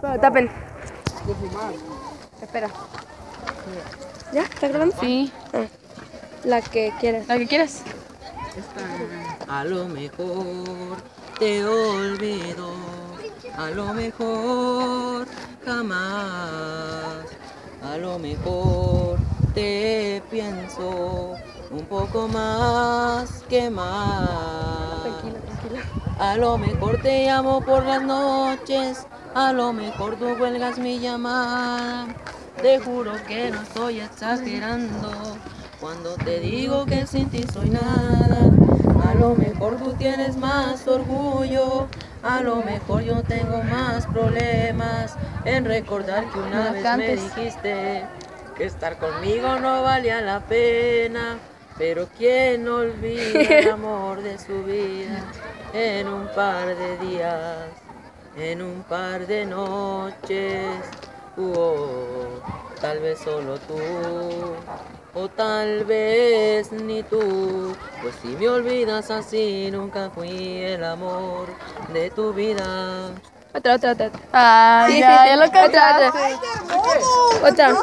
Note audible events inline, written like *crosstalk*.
tapen. Espera. ¿Ya? ¿Está grabando? Sí, Ah, la que quieras. la que quieras. A lo mejor te olvido, a lo mejor jamás, a lo mejor te pienso un poco más que más. A lo mejor te llamo por las noches, a lo mejor tú cuelgas mi llamada. Te juro que no estoy exagerando cuando te digo que sin ti soy nada. A lo mejor tú tienes más orgullo, a lo mejor yo tengo más problemas en recordar que una No vez me dijiste que estar conmigo no valía la pena. Pero quién olvida el *laughs* amor de su vida en un par de días, en un par de noches. Oh, tal vez solo tú, o tal vez ni tú. Pues si me olvidas así, nunca fui el amor de tu vida. Otra, otra, otra. Ah, Sí, ya, sí, sí. ya lo Otra, otra. Otra.